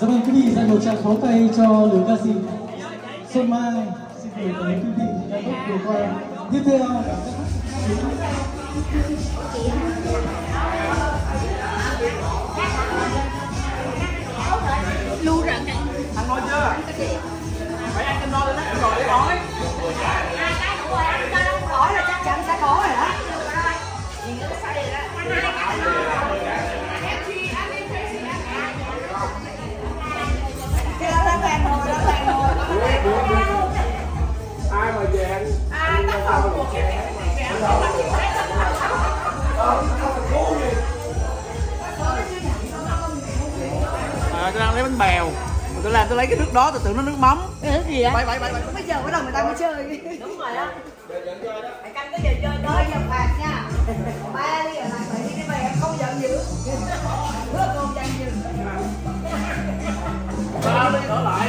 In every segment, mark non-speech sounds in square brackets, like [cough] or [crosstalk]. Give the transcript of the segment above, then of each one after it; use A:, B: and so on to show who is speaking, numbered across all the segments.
A: Dạ vâng, quý vị dành một tràng pháo tay cho nữ ca sĩ Xuân Mai. Xin gửi tới quý vị ca khúc vừa qua. Tiếp theo,
B: lưu rằng cái
C: Ăn no chưa? Phải ăn canh no lên đó, rồi lấy gói.
B: À
C: tôi đang lấy bánh bèo. Mà tôi làm tôi lấy cái nước đó tôi tưởng nó nước mắm.
B: Cái gì á
C: Bậy bậy bậy bậy.
B: Bây giờ bắt đầu người ta mới chơi. Đúng rồi á phải canh cái giờ chơi đó giờ phạt nha. Ba đi ở lại bảy đi cái bài em không giận dữ. Hứa không giận dữ.
C: Ba đi ở lại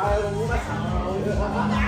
C: hầu
A: sợ.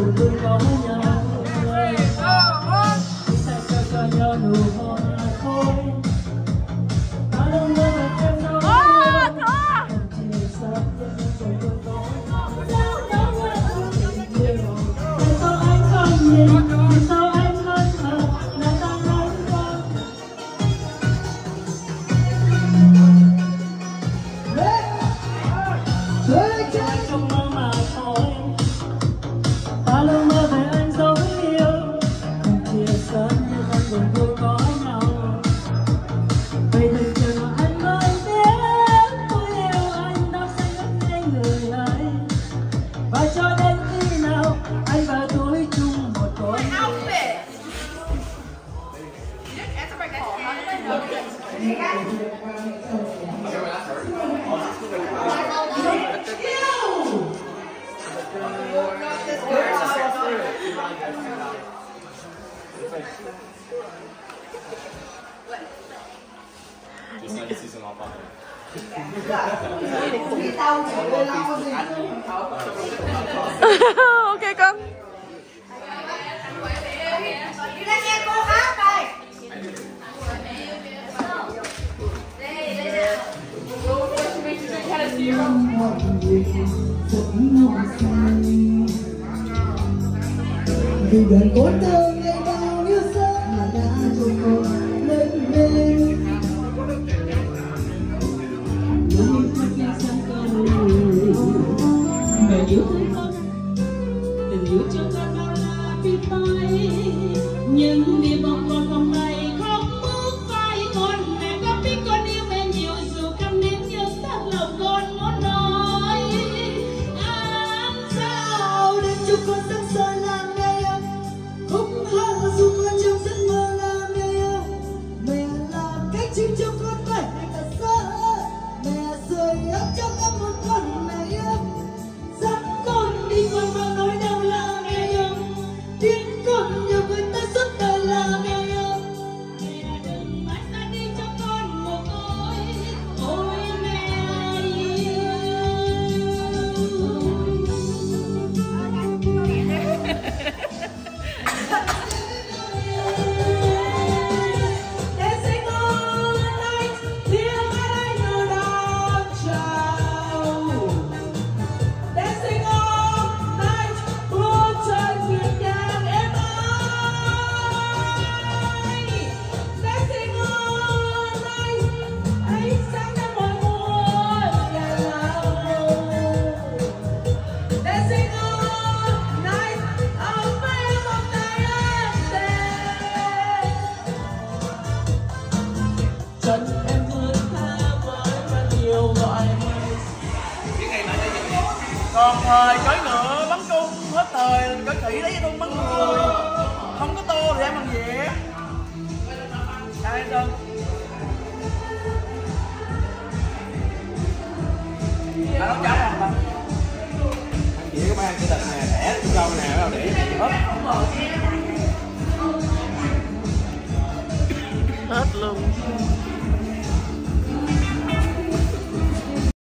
A: cùng vui có nhau Hãy subscribe cho kênh Ghiền Mì Gõ Để không bỏ lỡ những
B: video hấp dẫn [laughs]
D: OK con.
B: Đi lên
E: vì đời cố thương ngày bao nhiêu giấc mà đã rồi cô lên bên Hãy subscribe cho kênh Ghiền Để không
C: you do?